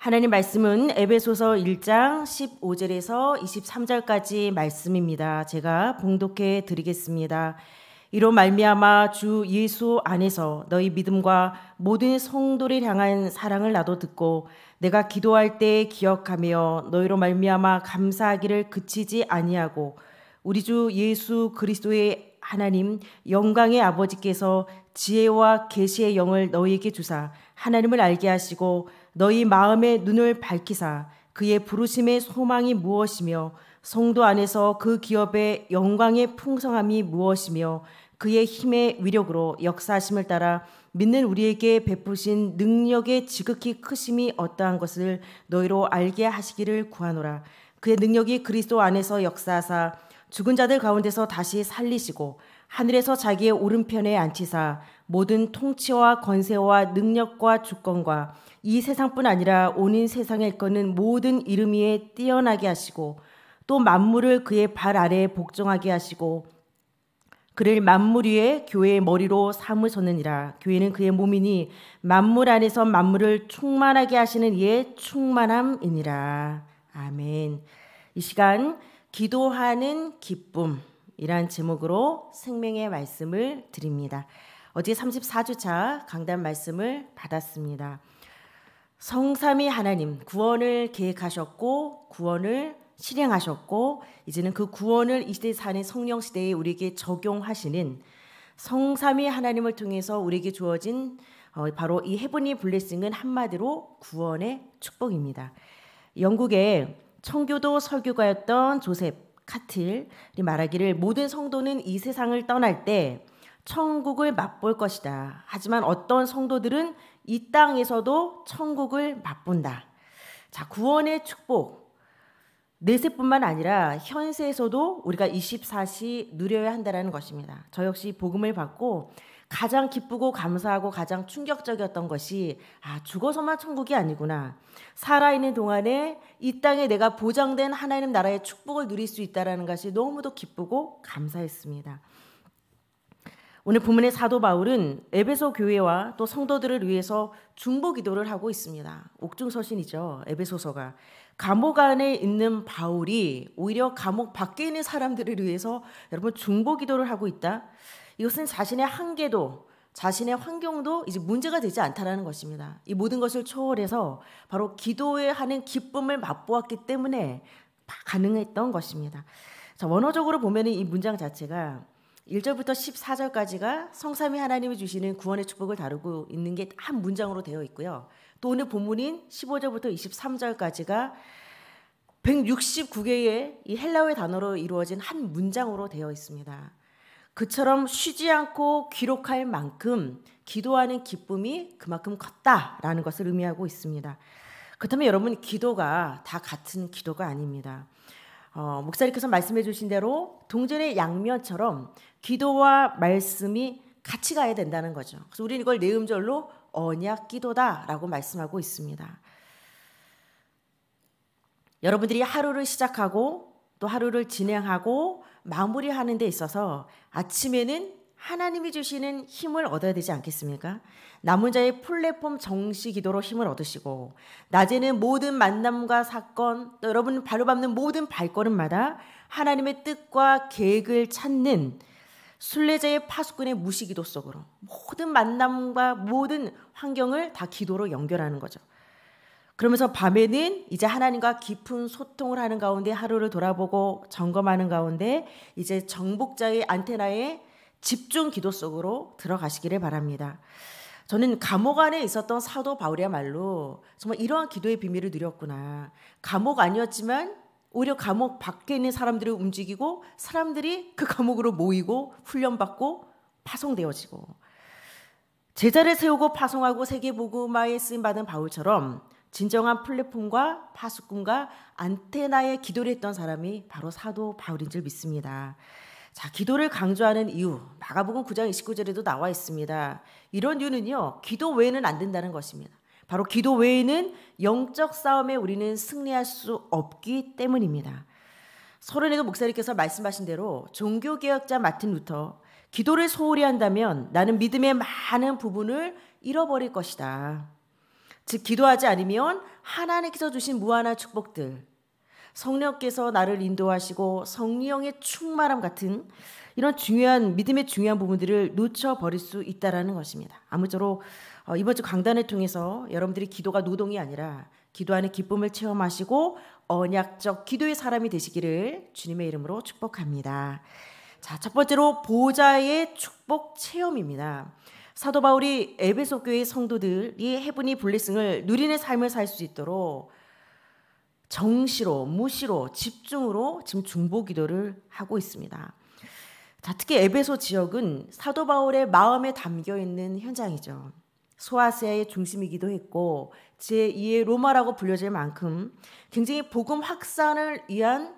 하나님 말씀은 에베소서 1장 15절에서 23절까지 말씀입니다. 제가 봉독해 드리겠습니다. 이로 말미암아 주 예수 안에서 너희 믿음과 모든 성도를 향한 사랑을 나도 듣고 내가 기도할 때 기억하며 너희로 말미암아 감사하기를 그치지 아니하고 우리 주 예수 그리스도의 하나님 영광의 아버지께서 지혜와 계시의 영을 너희에게 주사 하나님을 알게 하시고 너희 마음의 눈을 밝히사 그의 부르심의 소망이 무엇이며 성도 안에서 그 기업의 영광의 풍성함이 무엇이며 그의 힘의 위력으로 역사하심을 따라 믿는 우리에게 베푸신 능력의 지극히 크심이 어떠한 것을 너희로 알게 하시기를 구하노라. 그의 능력이 그리스도 안에서 역사하사 죽은 자들 가운데서 다시 살리시고 하늘에서 자기의 오른편에 앉히사 모든 통치와 권세와 능력과 주권과 이 세상뿐 아니라 온인 세상에 거는 모든 이름 위에 뛰어나게 하시고 또 만물을 그의 발 아래에 복종하게 하시고 그를 만물 위에 교회의 머리로 삼으셨느니라. 교회는 그의 몸이니 만물 안에서 만물을 충만하게 하시는 이의 충만함이니라. 아멘. 이 시간 기도하는 기쁨이란 제목으로 생명의 말씀을 드립니다. 어제 34주차 강단 말씀을 받았습니다. 성삼위 하나님 구원을 계획하셨고 구원을 실행하셨고 이제는 그 구원을 이 시대에 사는 성령 시대에 우리에게 적용하시는 성삼위 하나님을 통해서 우리에게 주어진 어, 바로 이 헤븐리 블레싱은 한마디로 구원의 축복입니다. 영국의 청교도 설교가였던 조셉 카틀이 말하기를 모든 성도는 이 세상을 떠날 때 천국을 맛볼 것이다. 하지만 어떤 성도들은 이 땅에서도 천국을 맛본다. 자, 구원의 축복. 내세뿐만 아니라 현세에서도 우리가 24시 누려야 한다는 것입니다. 저 역시 복음을 받고 가장 기쁘고 감사하고 가장 충격적이었던 것이 아, 죽어서만 천국이 아니구나. 살아있는 동안에 이 땅에 내가 보장된 하나님 나라의 축복을 누릴 수 있다는 것이 너무도 기쁘고 감사했습니다. 오늘 본문의 사도 바울은 에베소 교회와 또 성도들을 위해서 중보 기도를 하고 있습니다. 옥중서신이죠. 에베소서가. 감옥 안에 있는 바울이 오히려 감옥 밖에 있는 사람들을 위해서 여러분 중보 기도를 하고 있다. 이것은 자신의 한계도 자신의 환경도 이제 문제가 되지 않다라는 것입니다. 이 모든 것을 초월해서 바로 기도에 하는 기쁨을 맛보았기 때문에 가능했던 것입니다. 자, 원어적으로 보면 이 문장 자체가 1절부터 14절까지가 성삼위 하나님이 주시는 구원의 축복을 다루고 있는 게 한 문장으로 되어 있고요. 또 오늘 본문인 15절부터 23절까지가 169개의 이 헬라어의 단어로 이루어진 한 문장으로 되어 있습니다. 그처럼 쉬지 않고 기록할 만큼 기도하는 기쁨이 그만큼 컸다라는 것을 의미하고 있습니다. 그렇다면 여러분 기도가 다 같은 기도가 아닙니다. 어, 목사님께서 말씀해 주신 대로 동전의 양면처럼 기도와 말씀이 같이 가야 된다는 거죠. 그래서 우리는 이걸 내음절로 언약 기도다라고 말씀하고 있습니다. 여러분들이 하루를 시작하고 또 하루를 진행하고 마무리하는 데 있어서 아침에는 하나님이 주시는 힘을 얻어야 되지 않겠습니까? 남은 자의 플랫폼 정시 기도로 힘을 얻으시고 낮에는 모든 만남과 사건 또 여러분 바로 밟는 모든 발걸음마다 하나님의 뜻과 계획을 찾는 순례자의 파수꾼의 무시 기도 속으로 모든 만남과 모든 환경을 다 기도로 연결하는 거죠. 그러면서 밤에는 이제 하나님과 깊은 소통을 하는 가운데 하루를 돌아보고 점검하는 가운데 이제 정복자의 안테나에 집중 기도 속으로 들어가시기를 바랍니다. 저는 감옥 안에 있었던 사도 바울이야말로 정말 이러한 기도의 비밀을 누렸구나. 감옥 아니었지만 오히려 감옥 밖에 있는 사람들을 움직이고 사람들이 그 감옥으로 모이고 훈련받고 파송되어지고 제자를 세우고 파송하고 세계복음화에 쓰임 받은 바울처럼 진정한 플랫폼과 파수꾼과 안테나에 기도를 했던 사람이 바로 사도 바울인 줄 믿습니다. 자, 기도를 강조하는 이유. 마가복음 9장 29절에도 나와 있습니다. 이런 이유는요. 기도 외에는 안 된다는 것입니다. 바로 기도 외에는 영적 싸움에 우리는 승리할 수 없기 때문입니다. 서른에도 목사님께서 말씀하신 대로 종교개혁자 마틴 루터 기도를 소홀히 한다면 나는 믿음의 많은 부분을 잃어버릴 것이다. 즉 기도하지 않으면 하나님께서 주신 무한한 축복들, 성령께서 나를 인도하시고 성령의 충만함 같은 이런 중요한 믿음의 중요한 부분들을 놓쳐 버릴 수 있다라는 것입니다. 아무쪼록 어, 이번 주 강단을 통해서 여러분들이 기도가 노동이 아니라 기도하는 기쁨을 체험하시고 언약적 기도의 사람이 되시기를 주님의 이름으로 축복합니다. 자, 첫 번째로 보좌의 축복 체험입니다. 사도 바울이 에베소 교회 성도들이 해분이 블레싱을 누리는 삶을 살 수 있도록 정시로, 무시로, 집중으로 지금 중보 기도를 하고 있습니다. 자, 특히 에베소 지역은 사도 바울의 마음에 담겨 있는 현장이죠. 소아시아의 중심이기도 했고 제2의 로마라고 불려질 만큼 굉장히 복음 확산을 위한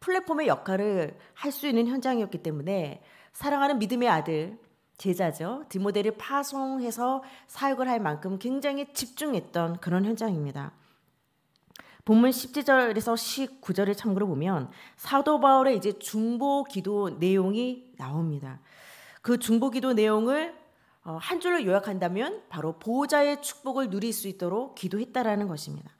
플랫폼의 역할을 할 수 있는 현장이었기 때문에 사랑하는 믿음의 아들 제자죠. 디모데를 파송해서 사역을 할 만큼 굉장히 집중했던 그런 현장입니다. 본문 10절에서 19절을 참고로 보면 사도 바울의 이제 중보 기도 내용이 나옵니다. 그 중보 기도 내용을 어, 한 줄로 요약한다면 바로 보호자의 축복을 누릴 수 있도록 기도했다라는 것입니다.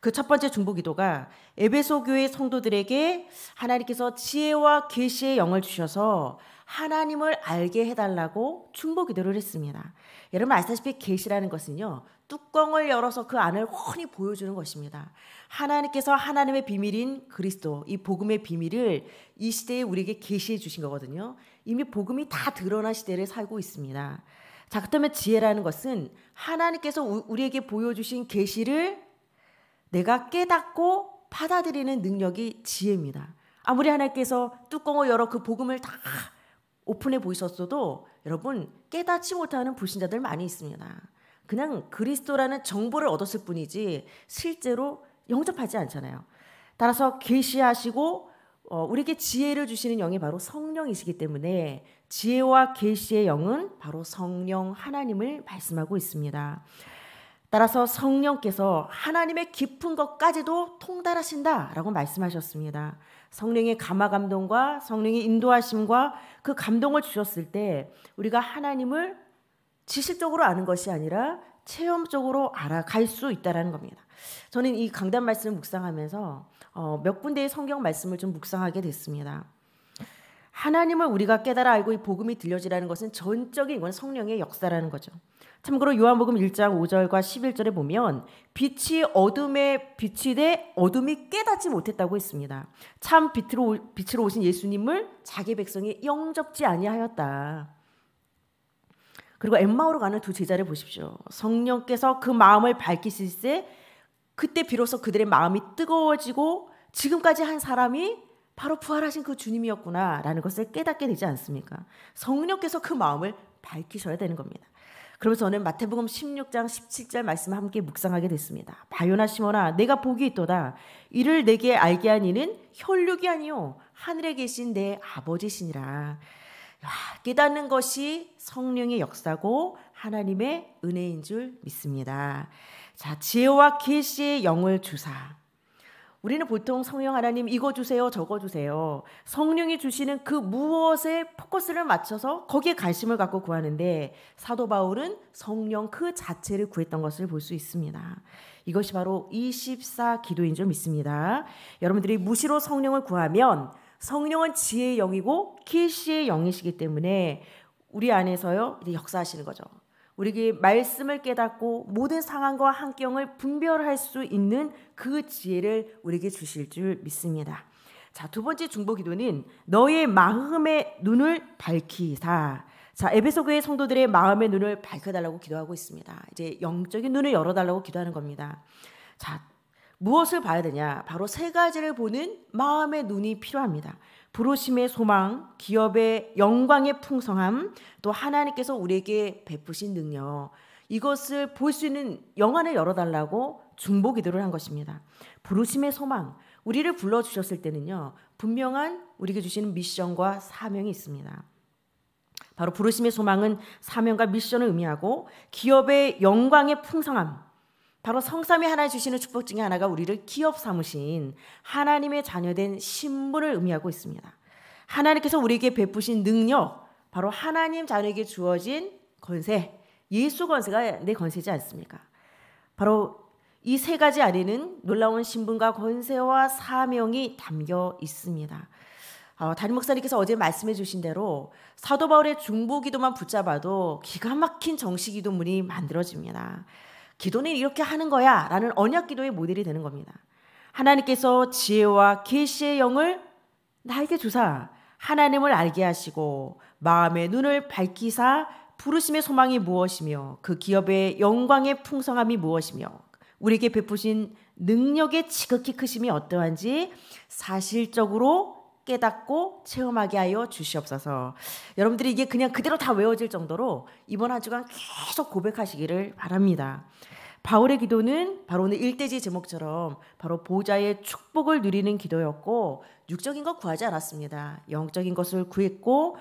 그 첫 번째 중보 기도가 에베소 교회 성도들에게 하나님께서 지혜와 계시의 영을 주셔서 하나님을 알게 해달라고 중보 기도를 했습니다. 여러분 아시다시피 계시라는 것은요 뚜껑을 열어서 그 안을 훤히 보여주는 것입니다. 하나님께서 하나님의 비밀인 그리스도 이 복음의 비밀을 이 시대에 우리에게 계시해 주신 거거든요. 이미 복음이 다 드러난 시대를 살고 있습니다. 자, 그렇다면 지혜라는 것은 하나님께서 우리에게 보여주신 계시를 내가 깨닫고 받아들이는 능력이 지혜입니다. 아무리 하나님께서 뚜껑을 열어 그 복음을 다 오픈해 보이셨어도 여러분 깨닫지 못하는 불신자들 많이 있습니다. 그냥 그리스도라는 정보를 얻었을 뿐이지 실제로 영접하지 않잖아요. 따라서 계시하시고 어, 우리에게 지혜를 주시는 영이 바로 성령이시기 때문에 지혜와 계시의 영은 바로 성령 하나님을 말씀하고 있습니다. 따라서 성령께서 하나님의 깊은 것까지도 통달하신다라고 말씀하셨습니다. 성령의 감화 감동과 성령의 인도하심과 그 감동을 주셨을 때 우리가 하나님을 지식적으로 아는 것이 아니라 체험적으로 알아갈 수 있다라는 겁니다. 저는 이 강단 말씀을 묵상하면서 어, 몇 군데의 성경 말씀을 좀 묵상하게 됐습니다. 하나님을 우리가 깨달아 알고 이 복음이 들려지라는 것은 전적인 이건 성령의 역사라는 거죠. 참고로 요한복음 1장 5절과 11절에 보면 빛이 어둠에 빛이 돼 어둠이 깨닫지 못했다고 했습니다. 참 빛으로 빛으로 오신 예수님을 자기 백성이 영접지 아니하였다. 그리고 엠마오로 가는 두 제자를 보십시오. 성령께서 그 마음을 밝히실 때 그때 비로소 그들의 마음이 뜨거워지고 지금까지 한 사람이 바로 부활하신 그 주님이었구나라는 것을 깨닫게 되지 않습니까? 성령께서 그 마음을 밝히셔야 되는 겁니다. 그러면서 저는 마태복음 16장 17절 말씀을 함께 묵상하게 됐습니다. 바요나 시모나 내가 복이 있도다. 이를 내게 알게 한 이는 혈육이 아니요 하늘에 계신 내 아버지시니라. 깨닫는 것이 성령의 역사고 하나님의 은혜인 줄 믿습니다. 자, 지혜와 계시의 영을 주사. 우리는 보통 성령 하나님 이거 주세요, 저거 주세요. 성령이 주시는 그 무엇에 포커스를 맞춰서 거기에 관심을 갖고 구하는데 사도 바울은 성령 그 자체를 구했던 것을 볼 수 있습니다. 이것이 바로 24 기도인 줄 믿습니다. 여러분들이 무시로 성령을 구하면 성령은 지혜의 영이고 계시의 영이시기 때문에 우리 안에서요 역사하시는 거죠. 우리에게 말씀을 깨닫고 모든 상황과 환경을 분별할 수 있는 그 지혜를 우리에게 주실 줄 믿습니다. 자, 두 번째 중보 기도는 너의 마음의 눈을 밝히사. 자, 에베소 교회 성도들의 마음의 눈을 밝혀달라고 기도하고 있습니다. 이제 영적인 눈을 열어달라고 기도하는 겁니다. 자, 무엇을 봐야 되냐? 바로 세 가지를 보는 마음의 눈이 필요합니다. 부르심의 소망, 기업의 영광의 풍성함, 또 하나님께서 우리에게 베푸신 능력, 이것을 볼 수 있는 영안을 열어달라고 중보 기도를 한 것입니다. 부르심의 소망, 우리를 불러주셨을 때는요, 분명한 우리에게 주시는 미션과 사명이 있습니다. 바로 부르심의 소망은 사명과 미션을 의미하고 기업의 영광의 풍성함, 바로 성삼이 하나 주시는 축복 중에 하나가 우리를 기업 삼으신 하나님의 자녀된 신분을 의미하고 있습니다. 하나님께서 우리에게 베푸신 능력, 바로 하나님 자녀에게 주어진 권세, 예수 권세가 내 권세지 않습니까? 바로 이 세 가지 안에는 놀라운 신분과 권세와 사명이 담겨 있습니다. 어, 담임 목사님께서 어제 말씀해 주신 대로 사도 바울의 중보 기도만 붙잡아도 기가 막힌 정식 기도문이 만들어집니다. 기도는 이렇게 하는 거야 라는 언약 기도의 모델이 되는 겁니다. 하나님께서 지혜와 계시의 영을 나에게 주사 하나님을 알게 하시고 마음의 눈을 밝히사 부르심의 소망이 무엇이며 그 기업의 영광의 풍성함이 무엇이며 우리에게 베푸신 능력의 지극히 크심이 어떠한지 사실적으로 깨닫고 체험하게 하여 주시옵소서. 여러분들이 이게 그냥 그대로 다 외워질 정도로 이번 한 주간 계속 고백하시기를 바랍니다. 바울의 기도는 바로 오늘 일대지 제목처럼 바로 보좌의 축복을 누리는 기도였고 육적인 것 구하지 않았습니다. 영적인 것을 구했고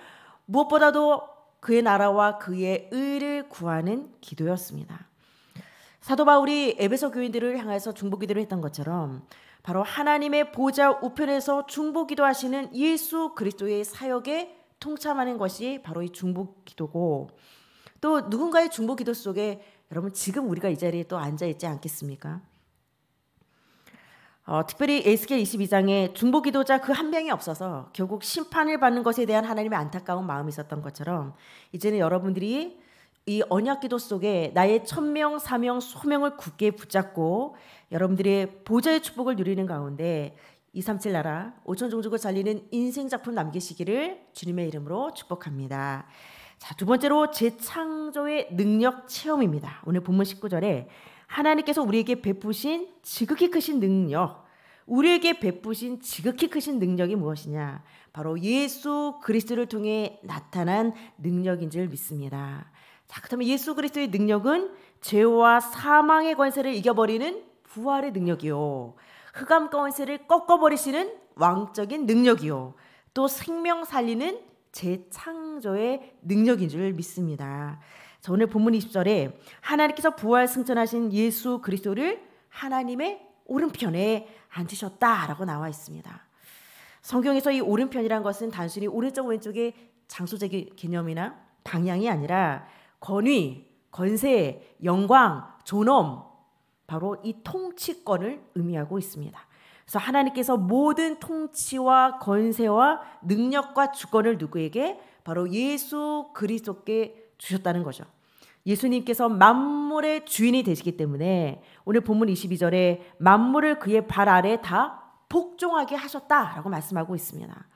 무엇보다도 그의 나라와 그의 의를 구하는 기도였습니다. 사도 바울이 에베소 교인들을 향해서 중보 기도를 했던 것처럼 바로 하나님의 보좌 우편에서 중보 기도 하시는 예수 그리스도의 사역에 통참하는 것이 바로 이 중보 기도고 또 누군가의 중보 기도 속에 여러분 지금 우리가 이 자리에 또 앉아 있지 않겠습니까? 어, 특별히 에스겔 22장에 중보 기도자 그 한 명이 없어서 결국 심판을 받는 것에 대한 하나님의 안타까운 마음이 있었던 것처럼 이제는 여러분들이 이 언약 기도 속에 나의 천명, 사명, 소명을 굳게 붙잡고 여러분들의 보좌의 축복을 누리는 가운데 237 나라 5천 종족을 살리는 인생 작품 남기시기를 주님의 이름으로 축복합니다. 자, 두 번째로 재창조의 능력 체험입니다. 오늘 본문 19절에 하나님께서 우리에게 베푸신 지극히 크신 능력, 우리에게 베푸신 지극히 크신 능력이 무엇이냐? 바로 예수 그리스도를 통해 나타난 능력인 줄 믿습니다. 자, 그렇다면 예수 그리스도의 능력은 죄와 사망의 권세를 이겨버리는 부활의 능력이요. 흑암 권세를 꺾어버리시는 왕적인 능력이요. 또 생명 살리는 재창조의 능력인 줄 믿습니다. 자, 오늘 본문 20절에 하나님께서 부활 승천하신 예수 그리스도를 하나님의 오른편에 앉으셨다라고 나와 있습니다. 성경에서 이 오른편이란 것은 단순히 오른쪽 왼쪽의 장소적 개념이나 방향이 아니라 권위, 권세, 영광, 존엄 바로 이 통치권을 의미하고 있습니다. 그래서 하나님께서 모든 통치와 권세와 능력과 주권을 누구에게 바로 예수 그리스도께 주셨다는 거죠. 예수님께서 만물의 주인이 되시기 때문에 오늘 본문 22절에 만물을 그의 발 아래 다 복종하게 하셨다라고 말씀하고 있습니다.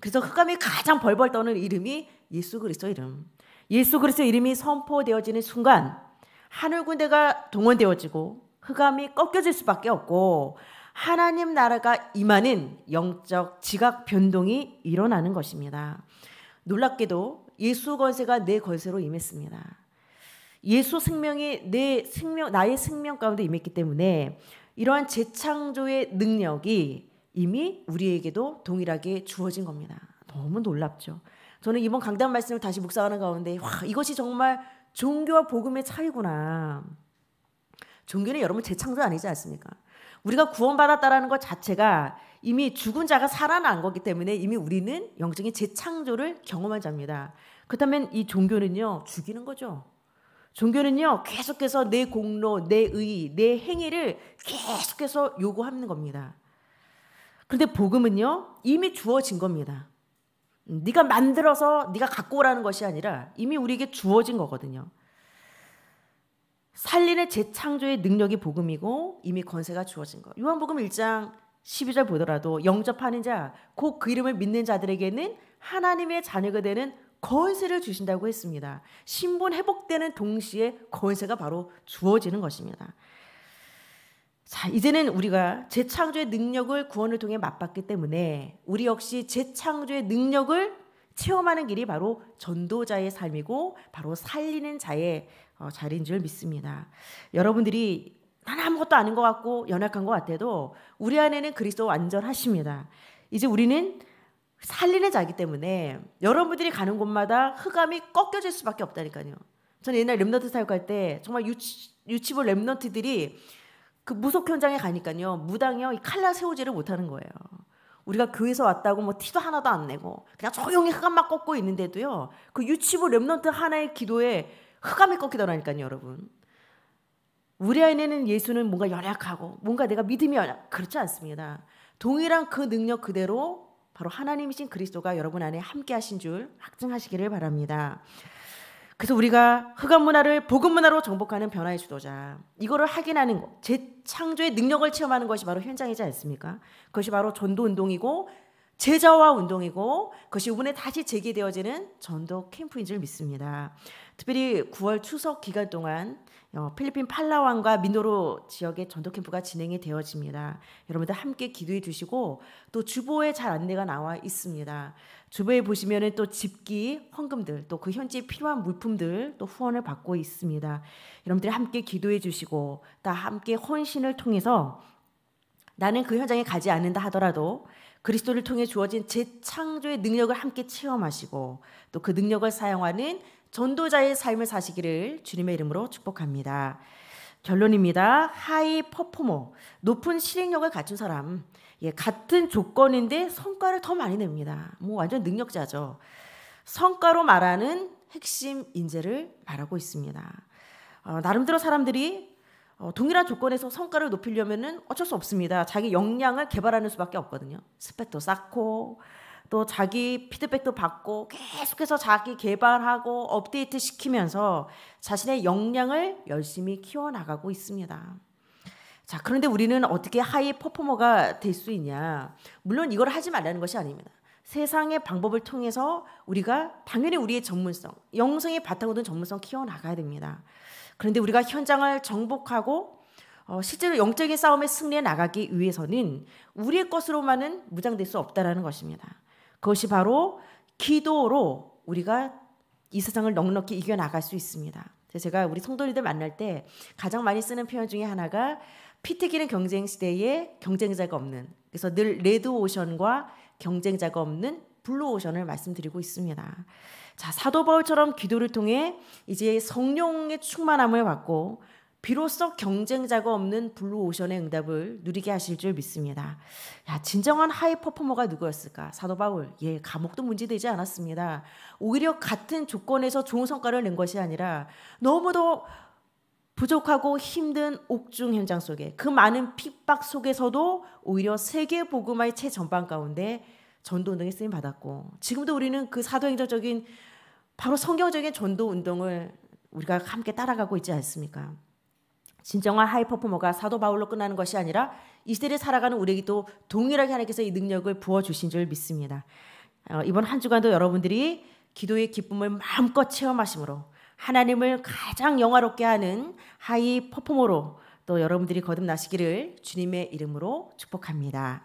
그래서 흑암이 가장 벌벌 떠는 이름이 예수 그리스도 이름. 예수 그리스도 이름이 선포되어지는 순간 하늘 군대가 동원되어지고 흑암이 꺾여질 수밖에 없고 하나님 나라가 임하는 영적 지각 변동이 일어나는 것입니다. 놀랍게도 예수 권세가 내 권세로 임했습니다. 예수 생명이 내 생명 나의 생명 가운데 임했기 때문에 이러한 재창조의 능력이 이미 우리에게도 동일하게 주어진 겁니다. 너무 놀랍죠. 저는 이번 강단 말씀을 다시 묵상하는 가운데 와 이것이 정말 종교와 복음의 차이구나. 종교는 여러분 재창조 아니지 않습니까? 우리가 구원받았다라는 것 자체가 이미 죽은 자가 살아난 거기 때문에 이미 우리는 영적인 재창조를 경험한 자입니다. 그렇다면 이 종교는요 죽이는 거죠. 종교는요 계속해서 내 공로, 내 의, 내 행위를 계속해서 요구하는 겁니다. 그런데 복음은요 이미 주어진 겁니다. 네가 만들어서 네가 갖고 오라는 것이 아니라 이미 우리에게 주어진 거거든요. 살리는 재창조의 능력이 복음이고 이미 권세가 주어진 거. 요한복음 1장 12절 보더라도 영접하는 자, 곧 그 이름을 믿는 자들에게는 하나님의 자녀가 되는 권세를 주신다고 했습니다. 신분 회복되는 동시에 권세가 바로 주어지는 것입니다. 자, 이제는 우리가 재창조의 능력을 구원을 통해 맛봤기 때문에 우리 역시 재창조의 능력을 체험하는 길이 바로 전도자의 삶이고 바로 살리는 자의 어, 자리인 줄 믿습니다. 여러분들이 난 아무것도 아닌 것 같고 연약한 것 같아도 우리 안에는 그리스도 완전하십니다. 이제 우리는 살리는 자이기 때문에 여러분들이 가는 곳마다 흑암이 꺾여질 수밖에 없다니까요. 저는 옛날 Remnant 사역할 때 정말 유치, 유치부 Remnant들이 그 무속 현장에 가니까요. 무당이요. 이 칼날 세우지를 못하는 거예요. 우리가 교회에서 왔다고 뭐 티도 하나도 안 내고 그냥 조용히 흑암만 꺾고 있는데도요. 그 유치부 Remnant 하나의 기도에 흑암이 꺾이더라니까요, 여러분. 우리 안에는 예수는 뭔가 연약하고 뭔가 내가 믿음이 연약 그렇지 않습니다. 동일한 그 능력 그대로 바로 하나님이신 그리스도가 여러분 안에 함께 하신 줄 확증하시기를 바랍니다. 그래서 우리가 흑암 문화를 복음 문화로 정복하는 변화의 주도자. 이거를 확인하는 것, 재창조의 능력을 체험하는 것이 바로 현장이지 않습니까? 그것이 바로 전도 운동이고 제자화 운동이고 그것이 이번에 다시 재개되어지는 전도 캠프인 줄 믿습니다. 특별히 9월 추석 기간 동안 어, 필리핀 팔라완과 민도로 지역의 전도 캠프가 진행이 되어집니다. 여러분들 함께 기도해 주시고 또 주보에 잘 안내가 나와 있습니다. 주보에 보시면은 또 집기, 헌금들, 또 그 현지에 필요한 물품들 또 후원을 받고 있습니다. 여러분들이 함께 기도해 주시고 다 함께 헌신을 통해서 나는 그 현장에 가지 않는다 하더라도 그리스도를 통해 주어진 재창조의 능력을 함께 체험하시고 또 그 능력을 사용하는 전도자의 삶을 사시기를 주님의 이름으로 축복합니다. 결론입니다. 하이 퍼포머, 높은 실행력을 갖춘 사람. 예, 같은 조건인데 성과를 더 많이 냅니다. 뭐 완전 능력자죠. 성과로 말하는 핵심 인재를 말하고 있습니다. 어, 나름대로 사람들이 어, 동일한 조건에서 성과를 높이려면은 어쩔 수 없습니다. 자기 역량을 개발하는 수밖에 없거든요. 스펙도 쌓고 또 자기 피드백도 받고 계속해서 자기 개발하고 업데이트 시키면서 자신의 역량을 열심히 키워나가고 있습니다. 자, 그런데 우리는 어떻게 하이 퍼포머가 될 수 있냐? 물론 이걸 하지 말라는 것이 아닙니다. 세상의 방법을 통해서 우리가 당연히 우리의 전문성, 영성의 바탕으로 든 전문성 키워나가야 됩니다. 그런데 우리가 현장을 정복하고 어, 실제로 영적인 싸움에 승리해 나가기 위해서는 우리의 것으로만은 무장될 수 없다라는 것입니다. 그것이 바로 기도로 우리가 이 세상을 넉넉히 이겨 나갈 수 있습니다. 제가 우리 성도님들 만날 때 가장 많이 쓰는 표현 중에 하나가 피 튀기는 경쟁 시대에 경쟁자가 없는 그래서 늘 레드 오션과 경쟁자가 없는 블루 오션을 말씀드리고 있습니다. 자, 사도 바울처럼 기도를 통해 이제 성령의 충만함을 받고 비로소 경쟁자가 없는 블루 오션의 응답을 누리게 하실 줄 믿습니다. 야, 진정한 하이 퍼포머가 누구였을까? 사도 바울. 예, 감옥도 문제되지 않았습니다. 오히려 같은 조건에서 좋은 성과를 낸 것이 아니라 너무도 부족하고 힘든 옥중 현장 속에 그 많은 핍박 속에서도 오히려 세계 복음화의 최전방 가운데 전도 운동에 쓰임 받았고 지금도 우리는 그 사도행전적인 바로 성경적인 전도 운동을 우리가 함께 따라가고 있지 않습니까? 진정한 하이 퍼포머가 사도 바울로 끝나는 것이 아니라 이 시대를 살아가는 우리에게도 동일하게 하나님께서 이 능력을 부어 주신 줄 믿습니다. 어, 이번 한 주간도 여러분들이 기도의 기쁨을 마음껏 체험하심으로 하나님을 가장 영화롭게 하는 하이 퍼포머로 또 여러분들이 거듭나시기를 주님의 이름으로 축복합니다.